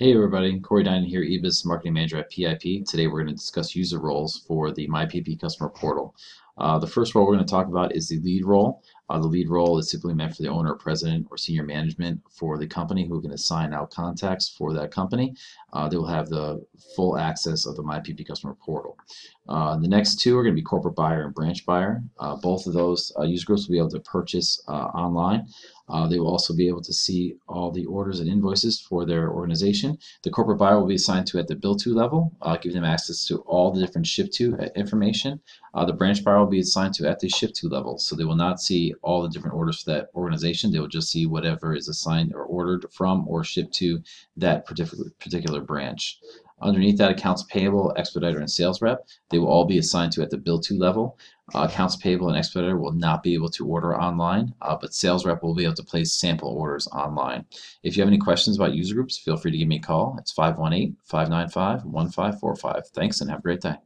Hey everybody, Corey Dinan here, eBusiness Marketing Manager at PIP. Today we're going to discuss user roles for the MyPIP customer portal. Uh, the first role we're going to talk about is the lead role. Uh, the lead role is typically meant for the owner, president, or senior management for the company who can assign out contacts for that company. Uh, they will have the full access of the MyPIP customer portal. Uh, the next two are going to be corporate buyer and branch buyer. Uh, both of those uh, user groups will be able to purchase online. Uh, they will also be able to see all the orders and invoices for their organization. The corporate buyer will be assigned to at the bill to level, uh, giving them access to all the different ship to information. Uh, the branch buyer will be assigned to at the ship to level, so they will not see all the different orders for that organization. They will just see whatever is assigned or ordered from or shipped to that particular particular branch. Underneath that, accounts payable, expediter, and sales rep, they will all be assigned to at the bill to level. Uh, accounts payable and expediter will not be able to order online, uh, but sales rep will be able to place sample orders online. If you have any questions about user groups, feel free to give me a call. It's 518 595 1545. Thanks and have a great day.